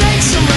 break some